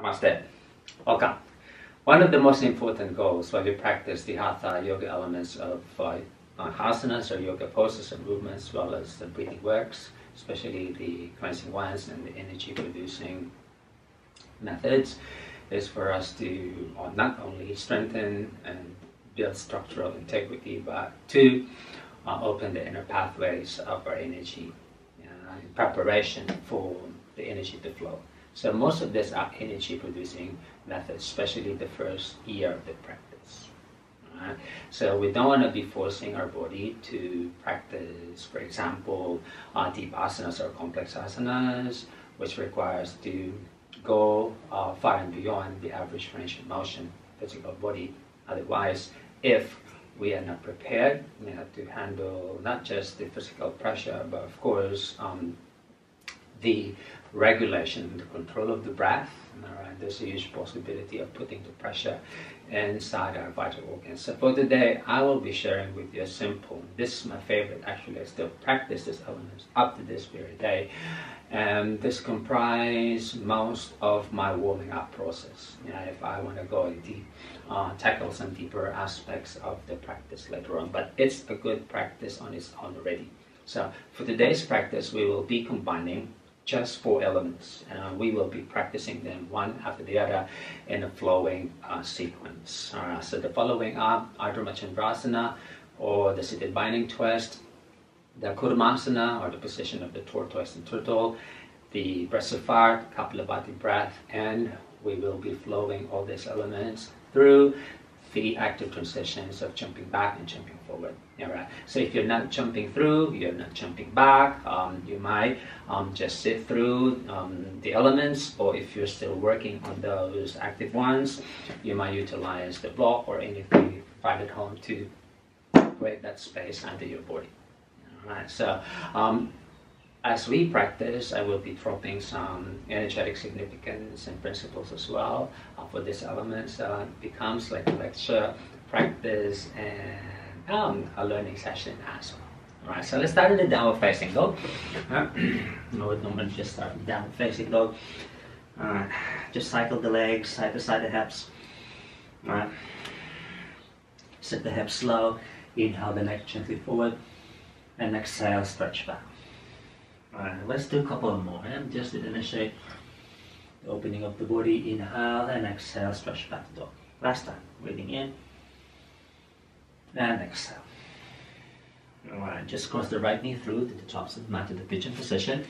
Namaste. Welcome. One of the most important goals when we practice the hatha yoga elements of uh, asanas or yoga poses and movements, as well as the breathing works, especially the cleansing ones and the energy producing methods, is for us to uh, not only strengthen and build structural integrity, but to uh, open the inner pathways of our energy uh, in preparation for the energy to flow. So most of these are energy producing methods, especially the first year of the practice. Right? So we don't want to be forcing our body to practice, for example, uh, deep asanas or complex asanas, which requires to go uh, far and beyond the average range of motion physical body. Otherwise, if we are not prepared you know, to handle not just the physical pressure, but of course um, the regulation and the control of the breath. Right, there's a huge possibility of putting the pressure inside our vital organs. So for today, I will be sharing with you a simple, this is my favorite actually, I still practice this elements up to this very day. And this comprise most of my warming up process. You know, if I want to go deep, uh, tackle some deeper aspects of the practice later on, but it's a good practice on its own already. So for today's practice, we will be combining just four elements. Uh, we will be practicing them one after the other in a flowing uh, sequence. So the following are Ardha Chandrasana or the seated binding twist, the Kurmasana or the position of the tortoise and turtle, the fire, Kapalabhati breath, and we will be flowing all these elements through the active transitions of jumping back and jumping forward. All right. So if you're not jumping through, you're not jumping back, um, you might um, just sit through um, the elements, or if you're still working on those active ones, you might utilize the block or anything you find at home to create that space under your body. All right. So um, as we practice, I will be dropping some energetic significance and principles as well uh, for these elements. So it becomes like a lecture, practice, and um, a learning session as well. Alright, so let's start in the downward facing dog. Uh, I would normally just start with downward facing dog. Alright, just cycle the legs side to side the hips. Alright, sit the hips slow. Inhale the neck gently forward, and exhale, stretch back. Alright, let's do a couple more. Eh? And just to initiate the opening of the body. Inhale and exhale, stretch back the dog. Last time, breathing in and exhale. Alright, just cross the right knee through to the tops of the mat to the pigeon position.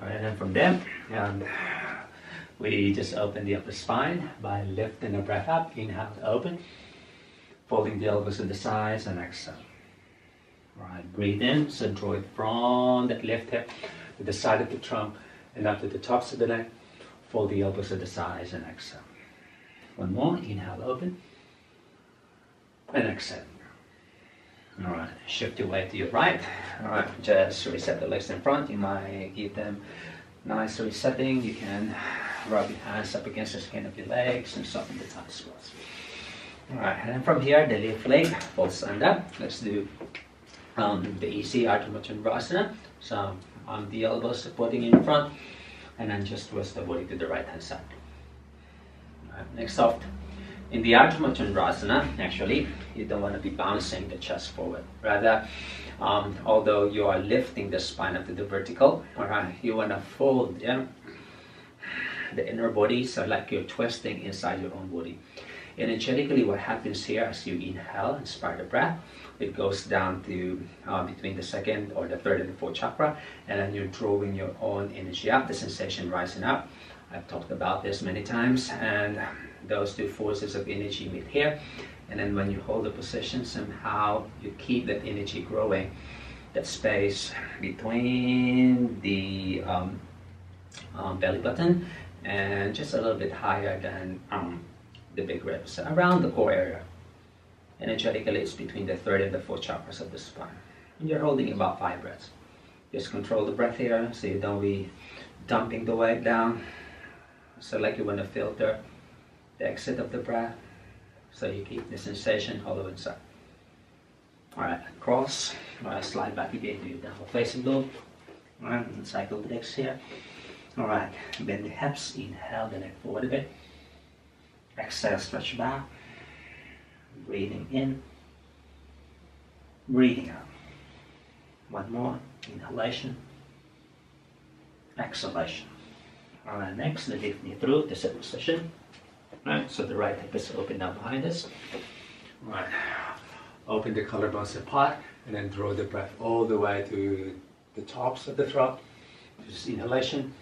Alright, and from there, and we just open the upper spine by lifting the breath up. Inhale to open, folding the elbows to the sides, and exhale. Right, breathe in, So draw it from that left hip to the side of the trunk and up to the tops of the neck. Fold the elbows to the sides and exhale. One more, inhale, open. And exhale. All right, shift your weight to your right. All right, just reset the legs in front. You might give them nice resetting. You can rub your hands up against the skin of your legs and soften the tight spots. All right, and then from here, the left leg folds under. Let's do um, the easy Ardha Chandrasana. So on the elbows supporting in front, and then just twist the body to the right hand side. Right, next soft. In the Ardha Chandrasana, actually, you don't want to be bouncing the chest forward. Rather, um, although you are lifting the spine up to the vertical, right, you want to fold yeah, the inner body, so like you're twisting inside your own body. Energetically, what happens here as you inhale, inspire the breath, it goes down to uh, between the second or the third and the fourth chakra, and then you're drawing your own energy up, the sensation rising up. I've talked about this many times, and those two forces of energy meet here. And then when you hold the position, somehow you keep that energy growing, that space between the um, um, belly button and just a little bit higher than um, the big ribs, around the core area energetically it's between the third and the fourth chakras of the spine. And you're holding about five breaths. Just control the breath here so you don't be dumping the weight down. So like you want to filter the exit of the breath so you keep the sensation hollow inside. Alright, cross, Alright, slide back again to your downward facing dog. Alright, and cycle the legs here. All right, bend the hips, inhale the neck forward a bit. Exhale, stretch back. Breathing in, breathing out. One more, inhalation, exhalation. All right, next, the lift knee through the sit position. Right, so the right hip is open down behind us. Right. open the collarbones apart and then draw the breath all the way to the tops of the throat. Just inhalation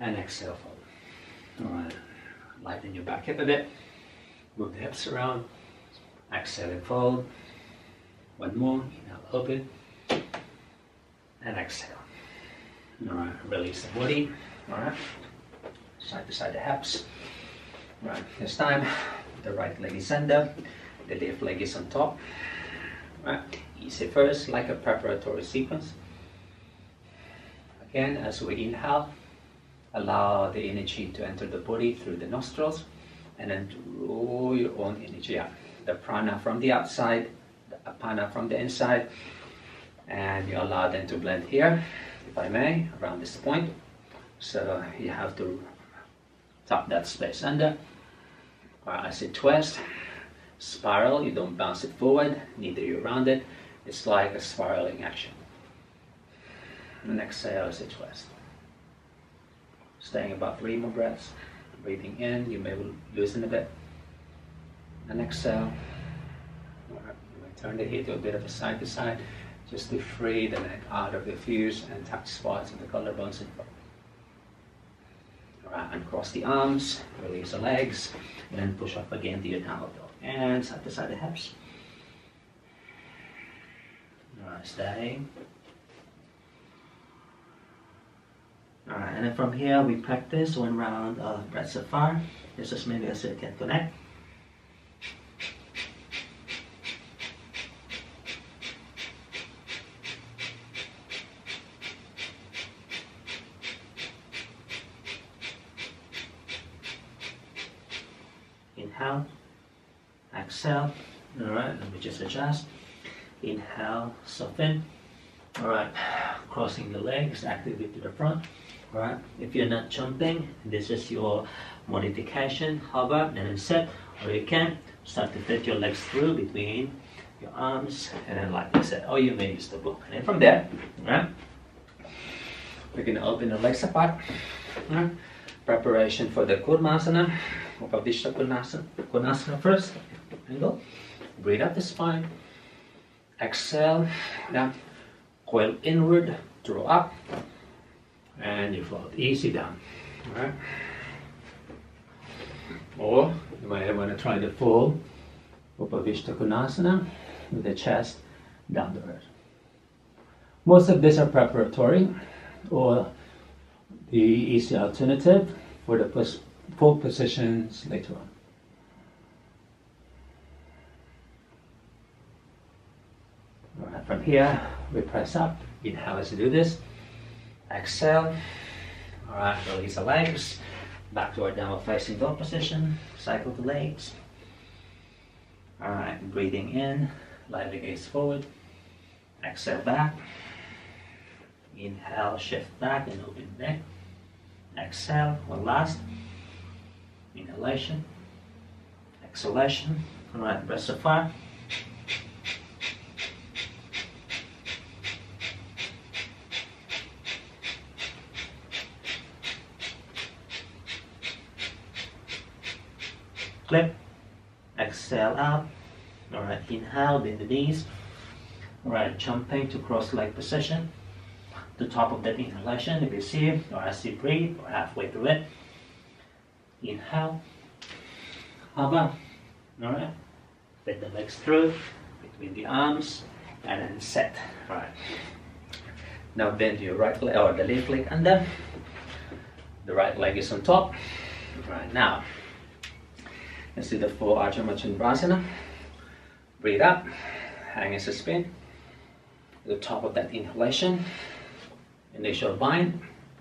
and exhale fold. All right, lighten your back hip a bit. Move the hips around. Exhale and fold. One more. Inhale, open. And exhale. All right, release the body. All right, side to side the hips. Right, this time the right leg is under, the left leg is on top. Right, easy first, like a preparatory sequence. Again, as we inhale, allow the energy to enter the body through the nostrils and then draw your own energy out. The prana from the outside, the apana from the inside, and you allow them to blend here, if I may, around this point. So you have to tap that space under. Or I say twist, spiral, you don't bounce it forward, neither you round it. It's like a spiraling action. And exhale as a twist. Staying about three more breaths. Breathing in, you may loosen a bit. And exhale. Turn the head to a bit of a side to side just to free the neck out of the fuse and touch spots of the collarbones front. Alright, and cross the arms, release the legs, and then push up again to your downward dog. And side to side the hips. Alright, stay. Alright, and then from here we practice one round of breath of fire. This is maybe as you can connect. Inhale, exhale. Alright, let me just adjust. Inhale, soften. Alright, crossing the legs actively to the front. Alright, if you're not jumping, this is your modification, hover and then set, or you can start to fit your legs through between your arms and then like I said, or oh, you may use the book. And then from there, right, we're gonna open the legs apart. Right? Preparation for the Kurmasana, Upavishta Konasana, Konasana first, angle. Breathe out the spine. Exhale, down. Coil inward, draw up and you float easy down. Alright? Or you might want to try the full Upavishta Konasana with the chest down the earth. Most of these are preparatory or the easy alternative for the full positions later on. From here we press up. Inhale as you do this. Exhale. All right, release the legs. Back to our downward facing dog position. Cycle the legs. All right, breathing in, lightly gaze forward. Exhale back. Inhale, shift back and open neck. Exhale, one last. Inhalation. Exhalation. All right, breath of fire. Clip. Exhale up, Alright, inhale, bend the knees. Alright, jumping to cross leg position. The top of that inhalation, if you see, or as you breathe, or halfway through it. Inhale. Hover. Alright. Bend the legs through, between the arms, and then set. Alright. Now bend your right leg, or the left leg under. The right leg is on top. Right now, Do the full Ardha Machandra Breathe up, hang as a spin. the top of that inhalation, initial bind,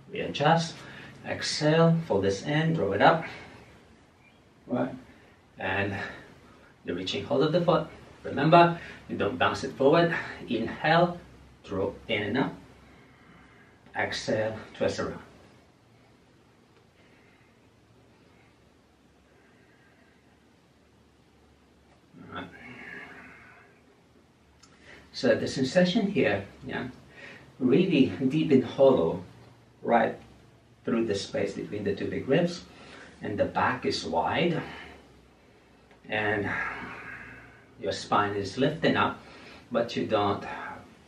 readjust, exhale, fold this in, draw it up. Right. And the reaching hold of the foot. Remember, you don't bounce it forward. Inhale, draw in and up. Exhale, twist around. So the sensation here, yeah, really deep and hollow, right through the space between the two big ribs, and the back is wide, and your spine is lifting up, but you don't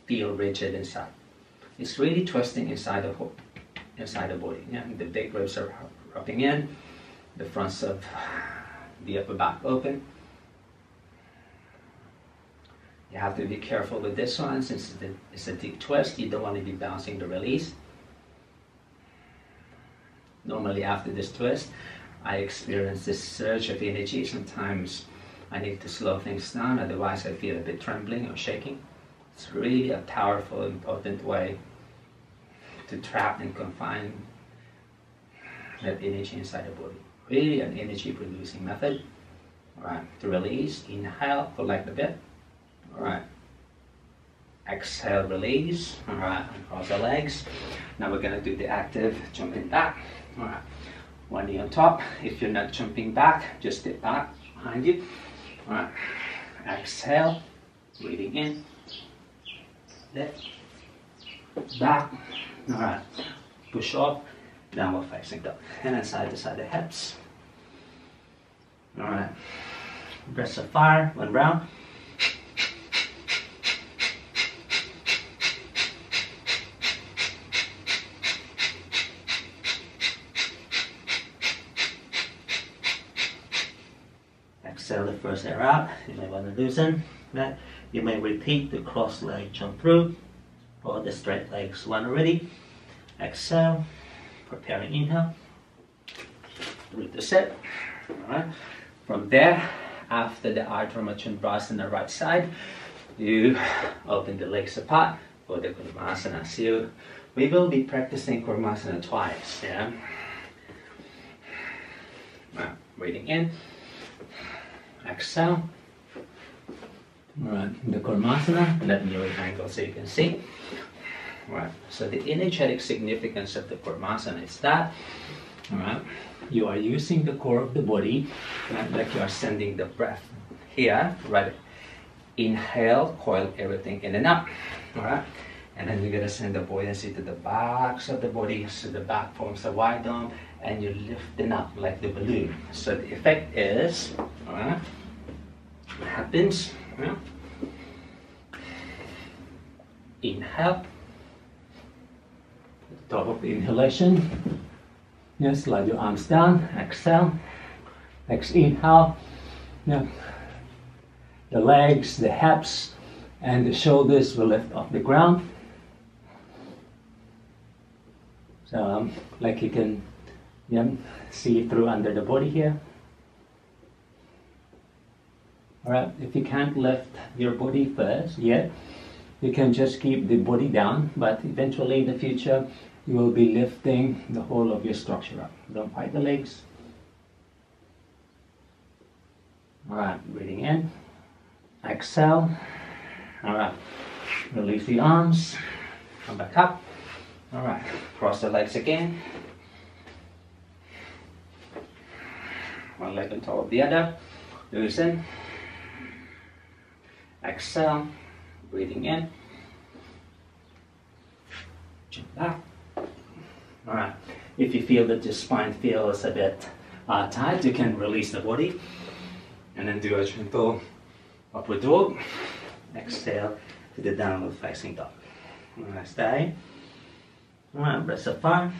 feel rigid inside. It's really twisting inside the inside the body. Yeah, the big ribs are rubbing in, the fronts of the upper back open. You have to be careful with this one since it's a deep twist. You don't want to be bouncing the release. Normally after this twist, I experience this surge of energy. Sometimes I need to slow things down, otherwise I feel a bit trembling or shaking. It's really a powerful, important way to trap and confine that energy inside the body. Really an energy producing method. Alright, to release, inhale, collect a bit. Alright. Exhale, release. Alright, cross the legs. Now we're gonna do the active jumping back. Alright. One knee on top. If you're not jumping back, just step back behind you. Alright. Exhale. Breathing in. Lift. Back. Alright. Push up. Downward facing dog. And then side to side the hips. Alright. Breath of fire. One round. exhale the first air out. You may want to loosen that. You may repeat the cross leg jump through or the straight legs one already. Exhale, preparing inhale. Root the set. Alright. From there, after the Ardha Chandrasana right side, you open the legs apart for the Kurmasana. So we will be practicing Kurmasana twice. Yeah. Now, breathing in. Exhale. The Kurmasana, let me angle so you can see. Right, so the energetic significance of the Kurmasana is that, alright, you are using the core of the body, like you are sending the breath here, right? Inhale, coil everything in and up, alright? And then you're gonna send the buoyancy to the backs of the body, so the back forms a wide dome, and you're lifting up like the balloon. So the effect is, alright, what happens? Yeah. Inhale, top of the inhalation. Yeah, slide your arms down, exhale. Next inhale, yeah. the legs, the hips, and the shoulders will lift off the ground. So, um, like you can yeah, see through under the body here. Alright, if you can't lift your body first yet, you can just keep the body down, but eventually in the future, you will be lifting the whole of your structure up. Don't fight the legs. Alright, breathing in. Exhale. Alright, release the arms. Come back up. Alright, cross the legs again. One leg on top of the other. Loosen. Exhale. Breathing in. Jump back. Alright. If you feel that your spine feels a bit uh, tight, you can release the body. And then do a gentle upward dog. Exhale to the downward facing dog. Alright, stay. Alright, breath of fire.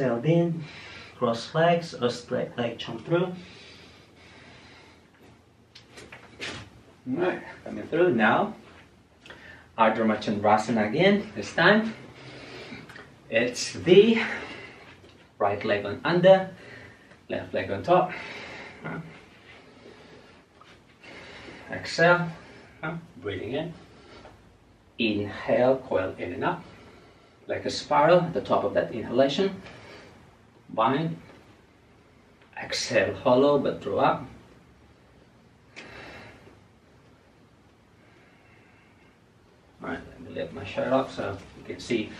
Exhale in, cross legs or straight leg jump through. Alright, coming through now. Ardha Chandrasana again, this time. It's the right leg on under, left leg on top. Exhale, breathing in. Inhale, coil in and up like a spiral at the top of that inhalation. Bind. Exhale, hollow but draw up. Alright, let me lift my shirt up so you can see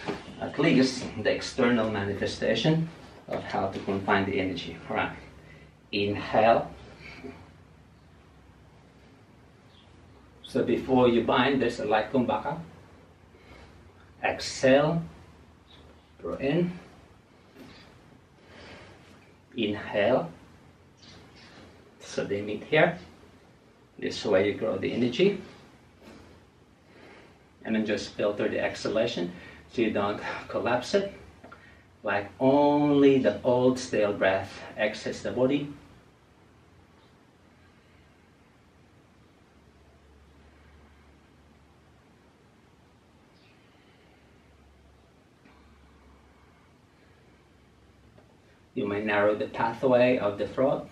at least the external manifestation of how to confine the energy. All right. Inhale. So before you bind, there's a light kumbhaka. Exhale. Draw in. Inhale. So they meet here. This way you grow the energy. And then just filter the exhalation so you don't collapse it. Like only the old stale breath exits the body. You may narrow the pathway of the throat.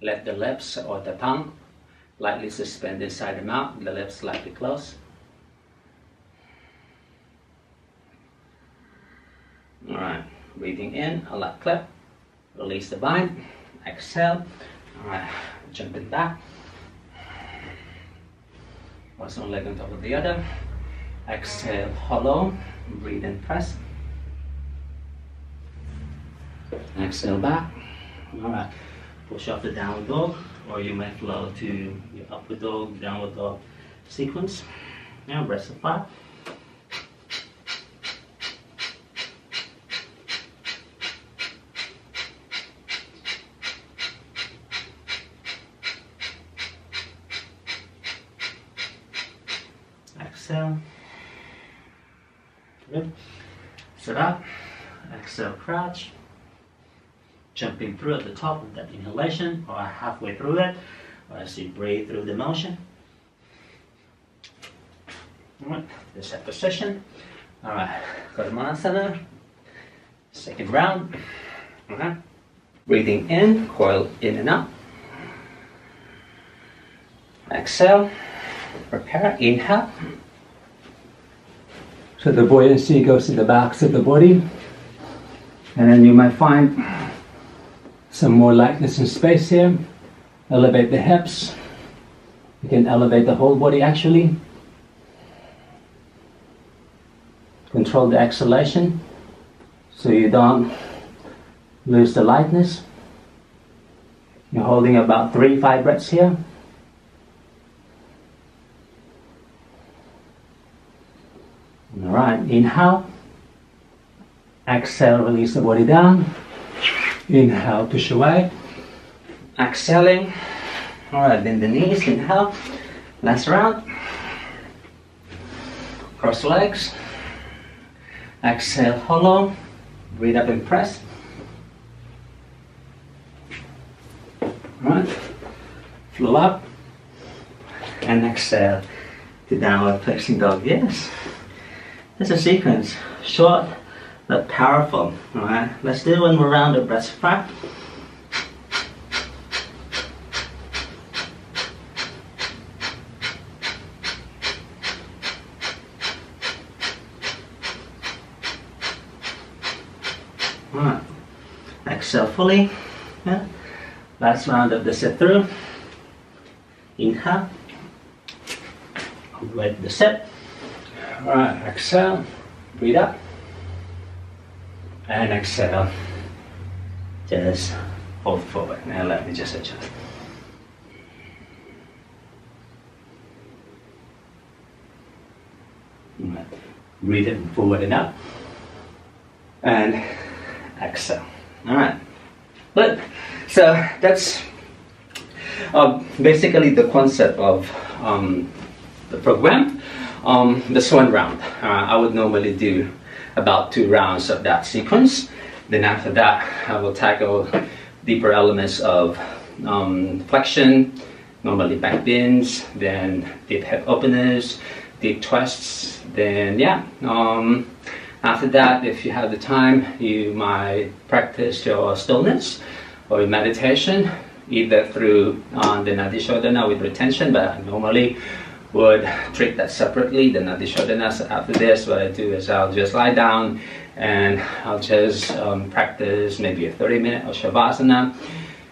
Let the lips or the tongue lightly suspend inside the mouth, the lips slightly closed. All right, breathing in, a light clip. Release the bind. Exhale. All right, jumping back. Press one leg on top of the other. Exhale, hollow. Breathe in, press. Exhale back. All right, push up the downward dog, or you may flow to your upward dog, downward dog sequence. Now, rest of five. Exhale. Good. Sit up. Exhale, crouch. Jumping through at the top of that inhalation or halfway through it, or as you breathe through the motion. Alright, this set position. Alright, Kurmasana. Second round. Okay. Breathing in, coil in and out. Exhale. Prepare. Inhale. So the buoyancy goes to the backs of the body. And then you might find some more lightness and space here. Elevate the hips. You can elevate the whole body actually. Control the exhalation so you don't lose the lightness. You're holding about three, five breaths here. All right, inhale. Exhale, release the body down. Inhale, push away. Exhaling. All right, bend the knees, inhale. Last round. Cross legs. Exhale, hollow. Breathe up and press. All right. Flow up. And exhale to downward facing dog. Yes. It's a sequence, short but powerful. Alright, let's do one more round of breast fire. Alright, exhale fully. Yeah. Last round of the sit through. Inhale. Wait the sit. All right, exhale, breathe up, and exhale. Just hold forward. Now let me just adjust. Breathe it forward and up, and exhale. All right, good. So that's uh, basically the concept of um, the program. Um, this one round, uh, I would normally do about two rounds of that sequence. Then after that, I will tackle deeper elements of um, flexion, normally back bends, then deep hip openers, deep twists. Then yeah, um, after that, if you have the time, you might practice your stillness or your meditation, either through uh, the Nadi Shodhana with retention, but normally would treat that separately. Then at the Shodhanas after this, what I do is I'll just lie down and I'll just um, practice maybe a 30 minute of Shavasana.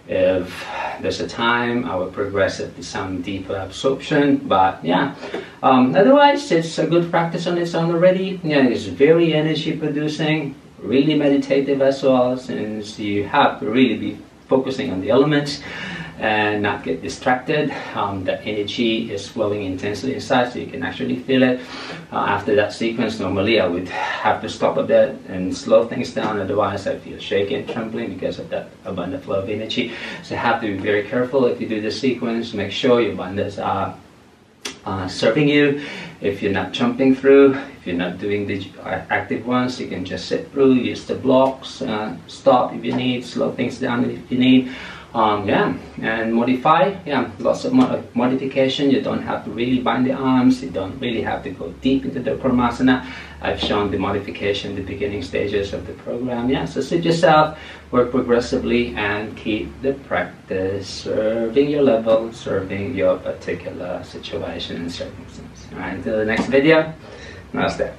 If there's a time, I will progress it to some deeper absorption. But yeah, um, otherwise, it's a good practice on its own already. Yeah, it's very energy producing, really meditative as well, since you have to really be focusing on the elements and not get distracted. Um, the energy is flowing intensely inside, so you can actually feel it. Uh, after that sequence, normally I would have to stop a bit and slow things down, otherwise I feel shaky and trembling because of that abundant flow of energy. So have to be very careful if you do this sequence. Make sure your bandhas are uh, serving you. If you're not jumping through, if you're not doing the active ones, you can just sit through, use the blocks, uh, stop if you need, slow things down if you need um, yeah, and modify, yeah, lots of mod modification. You don't have to really bind the arms. You don't really have to go deep into the Kurmasana. I've shown the modification, the beginning stages of the program. Yeah, so sit yourself, work progressively, and keep the practice serving your level, serving your particular situation and circumstance. All right, until the next video, namaste.